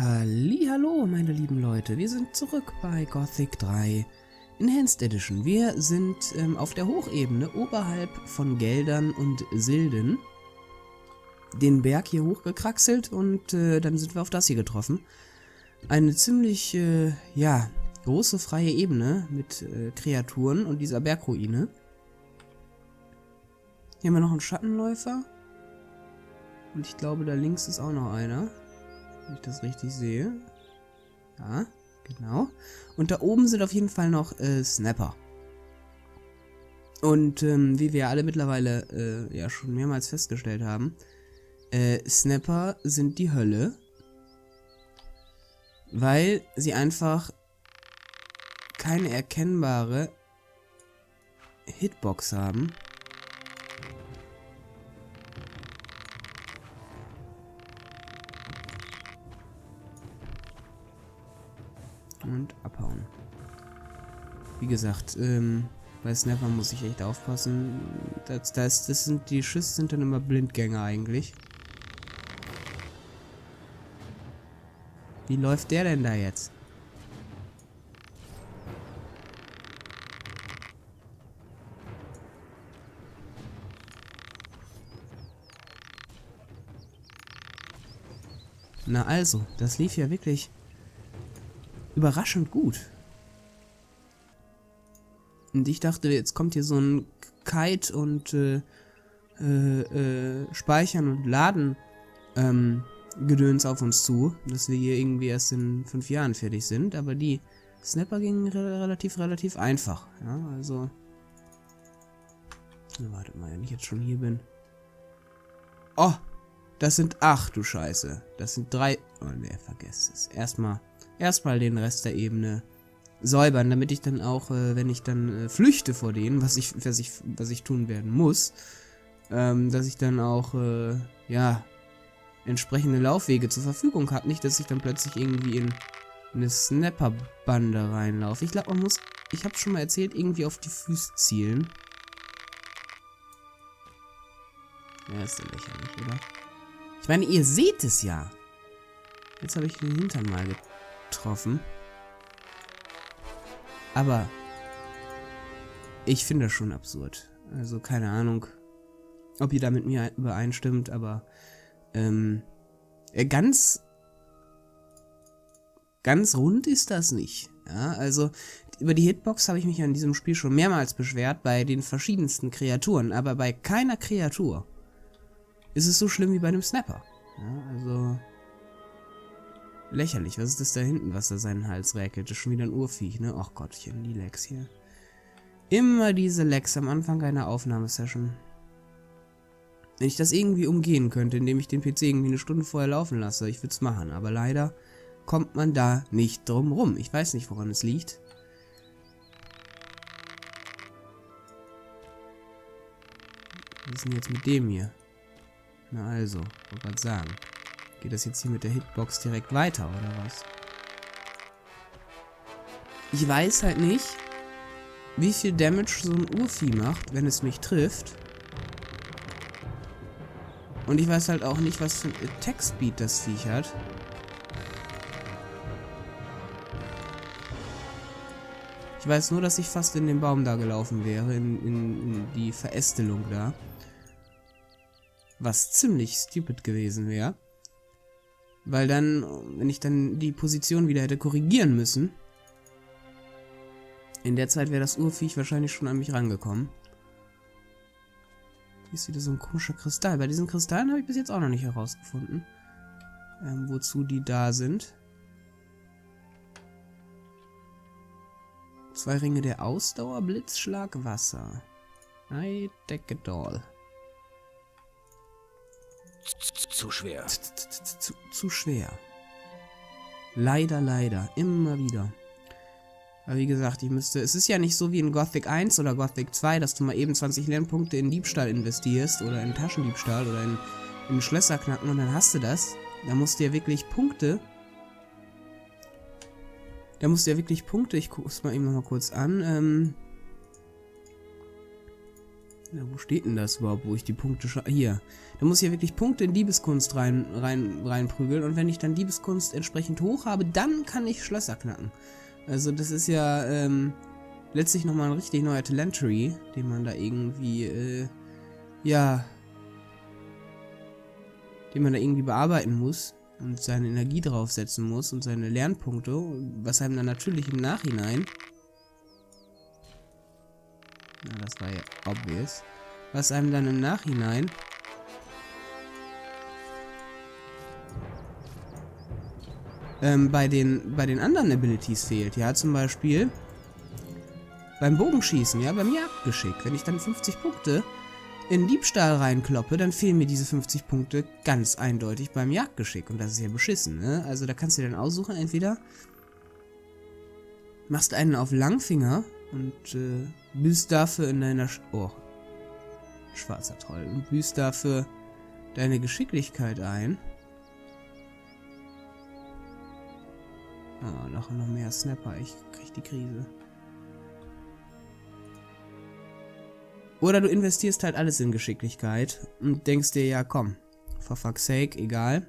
Hallo, meine lieben Leute, wir sind zurück bei Gothic 3 Enhanced Edition. Wir sind ähm, auf der Hochebene oberhalb von Geldern und Silden den Berg hier hochgekraxelt und äh, dann sind wir auf das hier getroffen. Eine ziemlich, äh, ja, große freie Ebene mit äh, Kreaturen und dieser Bergruine. Hier haben wir noch einen Schattenläufer. Und ich glaube, da links ist auch noch einer. Wenn ich das richtig sehe. Ja, genau. Und da oben sind auf jeden Fall noch äh, Snapper. Und ähm, wie wir alle mittlerweile äh, ja schon mehrmals festgestellt haben, äh, Snapper sind die Hölle. Weil sie einfach keine erkennbare Hitbox haben. Und abhauen. Wie gesagt, ähm, bei Snapper muss ich echt aufpassen. Das, das, das sind, die Schüsse sind dann immer Blindgänger eigentlich. Wie läuft der denn da jetzt? Na also, das lief ja wirklich überraschend gut. Und ich dachte, jetzt kommt hier so ein Kite und äh, äh, äh, Speichern und Laden ähm, Gedöns auf uns zu, dass wir hier irgendwie erst in fünf Jahren fertig sind, aber die Snapper gingen re relativ, relativ einfach. Ja, also. Na, wartet mal, wenn ich jetzt schon hier bin. Oh! Das sind ach du Scheiße. Das sind drei. Oh ne, vergesst es. Erstmal, erstmal den Rest der Ebene säubern, damit ich dann auch, äh, wenn ich dann äh, flüchte vor denen, was ich, was ich, was ich tun werden muss, ähm, dass ich dann auch, äh, ja, entsprechende Laufwege zur Verfügung habe. Nicht, dass ich dann plötzlich irgendwie in eine Snapper-Bande reinlaufe. Ich glaube, man muss, ich habe schon mal erzählt, irgendwie auf die Füße zielen. Ja, ist ja lächerlich, oder? Ich meine, ihr seht es ja. Jetzt habe ich den Hintern mal getroffen. Aber ich finde das schon absurd. Also keine Ahnung, ob ihr da mit mir übereinstimmt, aber ähm, äh, ganz, ganz rund ist das nicht. Ja, also über die Hitbox habe ich mich an diesem Spiel schon mehrmals beschwert bei den verschiedensten Kreaturen, aber bei keiner Kreatur ist es so schlimm wie bei einem Snapper. Ja, also lächerlich. Was ist das da hinten, was da seinen Hals räkelt? Das ist schon wieder ein Urviech, ne? Ach Gottchen, die Lex hier. Immer diese Lex am Anfang einer Aufnahmesession. Wenn ich das irgendwie umgehen könnte, indem ich den PC irgendwie eine Stunde vorher laufen lasse, ich würde es machen. Aber leider kommt man da nicht drum rum. Ich weiß nicht, woran es liegt. Was ist denn jetzt mit dem hier? Na also, wollte gerade sagen. Geht das jetzt hier mit der Hitbox direkt weiter, oder was? Ich weiß halt nicht, wie viel Damage so ein Urvieh macht, wenn es mich trifft. Und ich weiß halt auch nicht, was für ein Attack Speed das Viech hat. Ich weiß nur, dass ich fast in den Baum da gelaufen wäre, in, in, in die Verästelung da. Was ziemlich stupid gewesen wäre. Weil dann, wenn ich dann die Position wieder hätte korrigieren müssen, in der Zeit wäre das Urviech wahrscheinlich schon an mich rangekommen. Hier ist wieder so ein komischer Kristall. Bei diesen Kristallen habe ich bis jetzt auch noch nicht herausgefunden, ähm, wozu die da sind. Zwei Ringe der Ausdauer, Blitzschlag, Wasser. I it all. Zu schwer. Zu, schwer. Leider, leider. Immer wieder. Aber wie gesagt, ich müsste. Es ist ja nicht so wie in Gothic 1 oder Gothic 2, dass du mal eben 20 Lernpunkte in Diebstahl investierst oder in Taschendiebstahl oder in, in Schlösser knacken und dann hast du das. Da musst du ja wirklich Punkte. Da musst du ja wirklich Punkte. Ich gucke es mal eben noch mal kurz an. Ähm, Na, wo steht denn das überhaupt, wo ich die Punkte Hier. Da muss ich ja wirklich Punkte in Diebeskunst rein, rein, reinprügeln. Und wenn ich dann Diebeskunst entsprechend hoch habe, dann kann ich Schlösser knacken. Also das ist ja ähm, letztlich nochmal ein richtig neuer Talent-Tree, den man da irgendwie, äh, ja, den man da irgendwie bearbeiten muss und seine Energie draufsetzen muss und seine Lernpunkte, was einem dann natürlich im Nachhinein na, das war ja obvious. Was einem dann im Nachhinein ähm, bei den bei den anderen Abilities fehlt. Ja, zum Beispiel beim Bogenschießen, ja, beim Jagdgeschick. Wenn ich dann 50 Punkte in Diebstahl reinkloppe, dann fehlen mir diese 50 Punkte ganz eindeutig beim Jagdgeschick. Und das ist ja beschissen, ne? Also da kannst du dir dann aussuchen, entweder machst einen auf Langfinger und äh, büßt dafür in deiner... Sch oh, schwarzer Troll. Und büßt dafür deine Geschicklichkeit ein. Oh, noch, noch mehr Snapper. Ich krieg die Krise. Oder du investierst halt alles in Geschicklichkeit und denkst dir, ja komm, for fuck's sake, egal.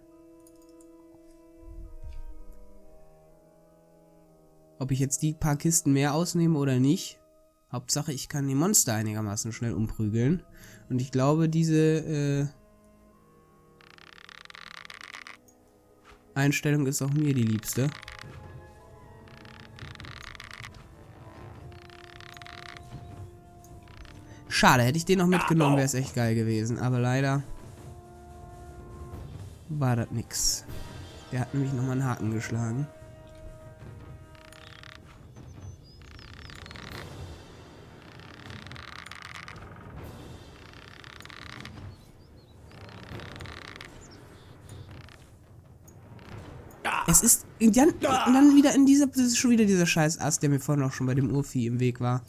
Ob ich jetzt die paar Kisten mehr ausnehme oder nicht. Hauptsache, ich kann die Monster einigermaßen schnell umprügeln. Und ich glaube, diese äh, Einstellung ist auch mir die liebste. Schade, hätte ich den noch mitgenommen, wäre es echt geil gewesen. Aber leider war das nix. Der hat nämlich nochmal einen Haken geschlagen. Es ist dann, dann wieder in dieser, das ist schon wieder dieser scheiß Ast, der mir vorhin auch schon bei dem Urvieh im Weg war.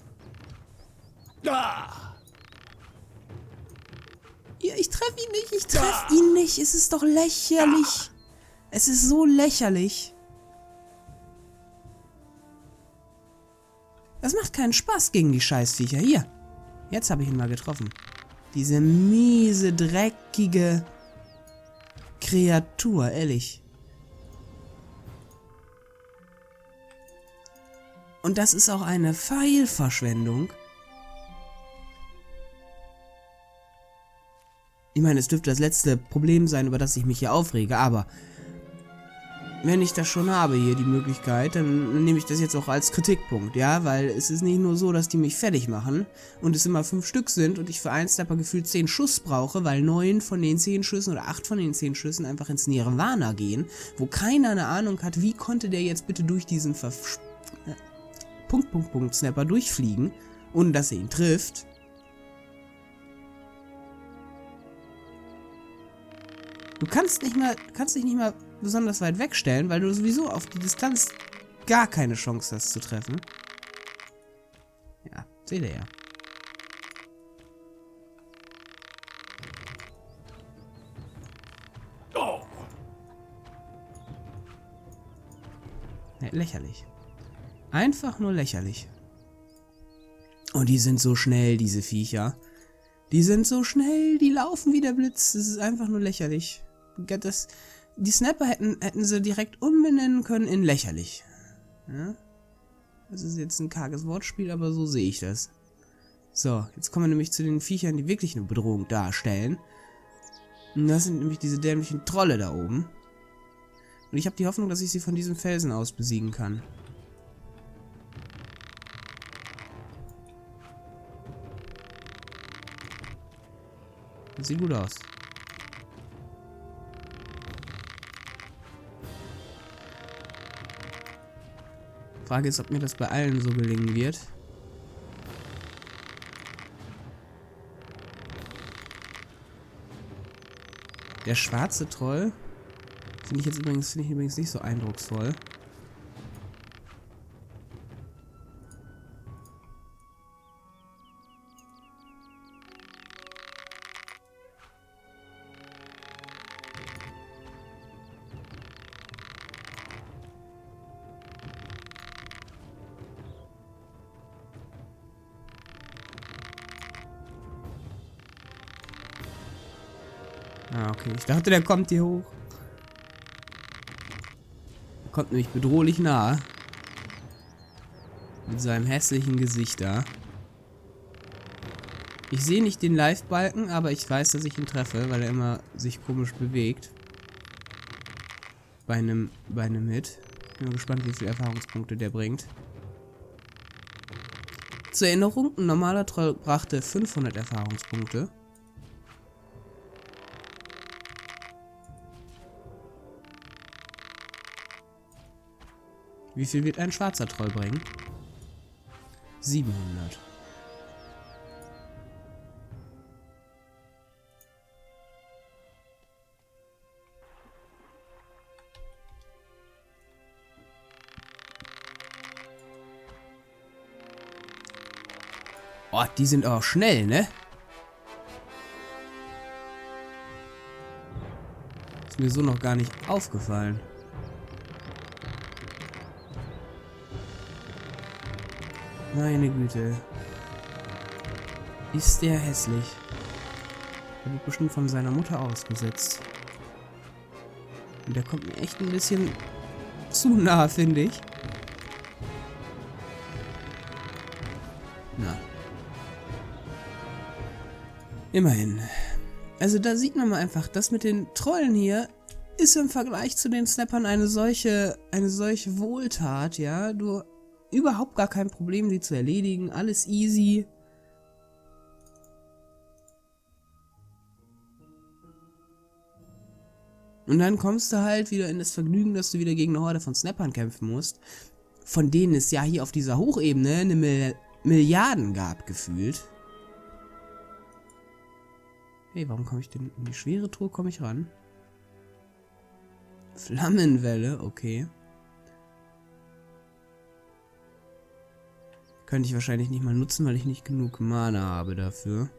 Ja, ich treffe ihn nicht, ich treffe ihn nicht. Es ist doch lächerlich. Es ist so lächerlich. Das macht keinen Spaß gegen die Scheißviecher. Hier. Jetzt habe ich ihn mal getroffen. Diese miese, dreckige Kreatur, ehrlich. Und das ist auch eine Pfeilverschwendung. Ich meine, es dürfte das letzte Problem sein, über das ich mich hier aufrege, aber wenn ich das schon habe hier, die Möglichkeit, dann nehme ich das jetzt auch als Kritikpunkt, ja, weil es ist nicht nur so, dass die mich fertig machen und es immer fünf Stück sind und ich für einen Stepper gefühlt zehn Schuss brauche, weil neun von den zehn Schüssen oder acht von den zehn Schüssen einfach ins Nirvana gehen, wo keiner eine Ahnung hat, wie konnte der jetzt bitte durch diesen Verf Punkt, Punkt, Punkt Snapper durchfliegen, ohne dass er ihn trifft. Du kannst nicht mal, kannst dich nicht mal besonders weit wegstellen, weil du sowieso auf die Distanz gar keine Chance hast zu treffen. Ja, seht ihr ja. Lächerlich. Einfach nur lächerlich. Und die sind so schnell, diese Viecher. Die sind so schnell, die laufen wie der Blitz. Das ist einfach nur lächerlich. Das, die Snapper hätten, hätten sie direkt umbenennen können in lächerlich. Ja? Das ist jetzt ein karges Wortspiel, aber so sehe ich das. So, jetzt kommen wir nämlich zu den Viechern, die wirklich eine Bedrohung darstellen. Und das sind nämlich diese dämlichen Trolle da oben. Und ich habe die Hoffnung, dass ich sie von diesem Felsen aus besiegen kann. Sieht gut aus. Frage ist, ob mir das bei allen so gelingen wird. Der schwarze Troll finde ich jetzt übrigens, finde ich übrigens nicht so eindrucksvoll. Okay, ich dachte, der kommt hier hoch. Kommt nämlich bedrohlich nahe. Mit seinem hässlichen Gesicht da. Ich sehe nicht den Live-Balken, aber ich weiß, dass ich ihn treffe, weil er immer sich komisch bewegt. Bei einem, bei einem Hit. Bin mal gespannt, wie viele Erfahrungspunkte der bringt. Zur Erinnerung, ein normaler Troll brachte 500 Erfahrungspunkte. Wie viel wird ein schwarzer Troll bringen? 700. Oh, die sind auch schnell, ne? Ist mir so noch gar nicht aufgefallen. Meine Güte. Ist der hässlich. Der wird bestimmt von seiner Mutter ausgesetzt. Und der kommt mir echt ein bisschen zu nah, finde ich. Na. Immerhin. Also da sieht man mal einfach, das mit den Trollen hier ist im Vergleich zu den Snappern eine solche, eine solche Wohltat, ja. Du überhaupt gar kein Problem, die zu erledigen. Alles easy. Und dann kommst du halt wieder in das Vergnügen, dass du wieder gegen eine Horde von Snappern kämpfen musst. Von denen es ja hier auf dieser Hochebene eine Mil Milliarden gab, gefühlt. Hey, warum komme ich denn in die schwere Truhe? Komme ich ran? Flammenwelle, okay. Könnte ich wahrscheinlich nicht mal nutzen, weil ich nicht genug Mana habe dafür.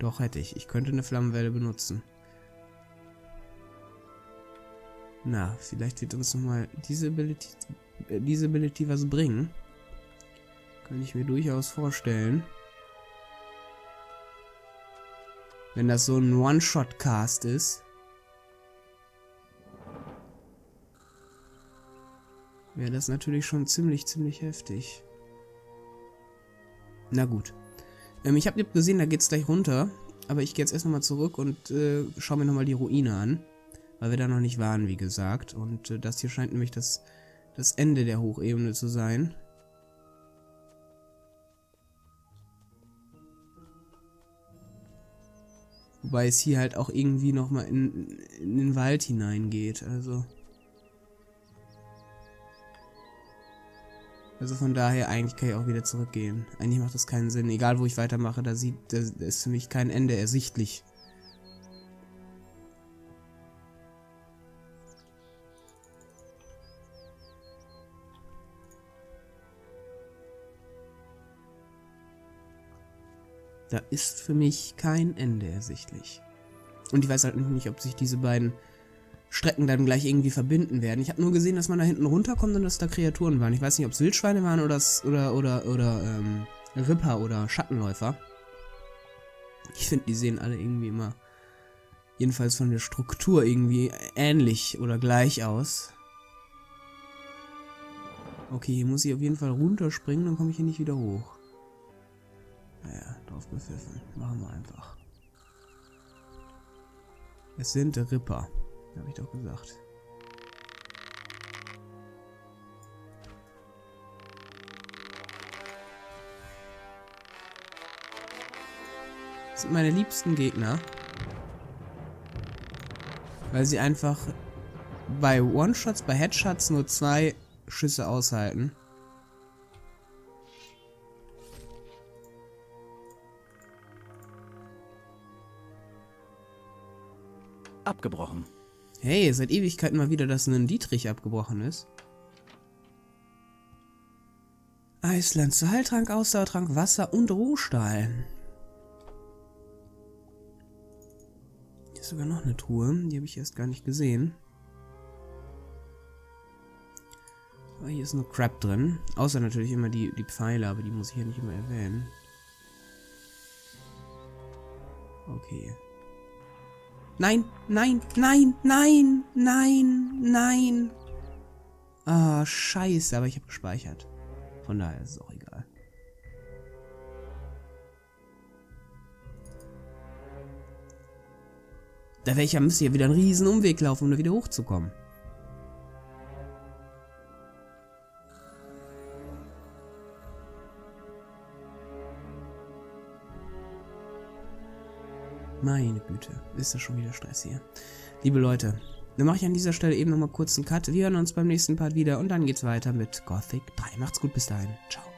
Doch, hätte ich. Ich könnte eine Flammenwelle benutzen. Na, vielleicht wird uns nochmal diese Ability, äh, diese Ability was bringen. Kann ich mir durchaus vorstellen. Wenn das so ein One-Shot-Cast ist. Wäre das natürlich schon ziemlich, ziemlich heftig. Na gut. Ähm, ich habe gesehen, da geht's gleich runter. Aber ich gehe jetzt erst nochmal zurück und äh, schaue mir nochmal die Ruine an. Weil wir da noch nicht waren, wie gesagt. Und äh, das hier scheint nämlich das, das Ende der Hochebene zu sein. Wobei es hier halt auch irgendwie nochmal in, in den Wald hineingeht, also. Also von daher, eigentlich kann ich auch wieder zurückgehen. Eigentlich macht das keinen Sinn. Egal, wo ich weitermache, da, sieht, da ist für mich kein Ende ersichtlich. Da ist für mich kein Ende ersichtlich. Und ich weiß halt nicht, ob sich diese beiden Strecken dann gleich irgendwie verbinden werden. Ich habe nur gesehen, dass man da hinten runterkommt und dass da Kreaturen waren. Ich weiß nicht, ob es Wildschweine waren oder oder oder, oder ähm, Ripper oder Schattenläufer. Ich finde, die sehen alle irgendwie immer, jedenfalls von der Struktur irgendwie ähnlich oder gleich aus. Okay, hier muss ich auf jeden Fall runterspringen, dann komme ich hier nicht wieder hoch. Naja, drauf gepfiffen. Machen wir einfach. Es sind Ripper. Habe ich doch gesagt. Das sind meine liebsten Gegner. Weil sie einfach bei One-Shots, bei Headshots nur zwei Schüsse aushalten. Hey, seit Ewigkeiten mal wieder, dass ein Dietrich abgebrochen ist. Eisland, Heiltrank, Ausdauertrank, Wasser und Rohstahl. Hier ist sogar noch eine Truhe. Die habe ich erst gar nicht gesehen. Aber hier ist nur Crap drin. Außer natürlich immer die, die Pfeile, aber die muss ich ja nicht immer erwähnen. Okay. Nein, nein, nein, nein, nein, nein. Ah, scheiße, aber ich habe gespeichert. Von daher ist es auch egal. Da wäre ich ja, müsste ja wieder einen riesen Umweg laufen, um da wieder hochzukommen. Meine Güte, ist das schon wieder Stress hier. Liebe Leute, dann mache ich an dieser Stelle eben nochmal kurz einen Cut. Wir hören uns beim nächsten Part wieder und dann geht's weiter mit Gothic 3. Macht's gut, bis dahin. Ciao.